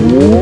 Whoa.